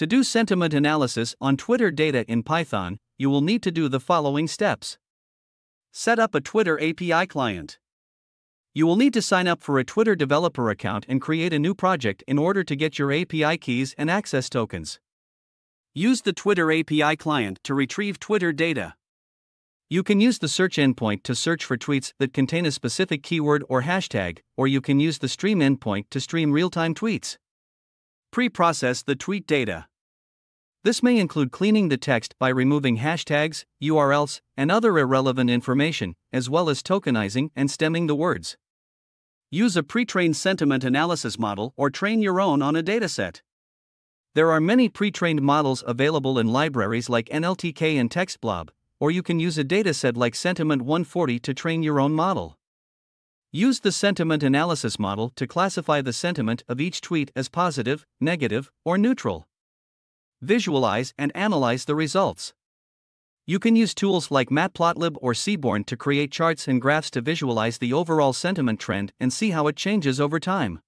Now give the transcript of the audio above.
To do sentiment analysis on Twitter data in Python, you will need to do the following steps. Set up a Twitter API client. You will need to sign up for a Twitter developer account and create a new project in order to get your API keys and access tokens. Use the Twitter API client to retrieve Twitter data. You can use the search endpoint to search for tweets that contain a specific keyword or hashtag, or you can use the stream endpoint to stream real time tweets. Pre process the tweet data. This may include cleaning the text by removing hashtags, URLs, and other irrelevant information, as well as tokenizing and stemming the words. Use a pre trained sentiment analysis model or train your own on a dataset. There are many pre trained models available in libraries like NLTK and TextBlob, or you can use a dataset like Sentiment 140 to train your own model. Use the sentiment analysis model to classify the sentiment of each tweet as positive, negative, or neutral visualize, and analyze the results. You can use tools like Matplotlib or Seaborn to create charts and graphs to visualize the overall sentiment trend and see how it changes over time.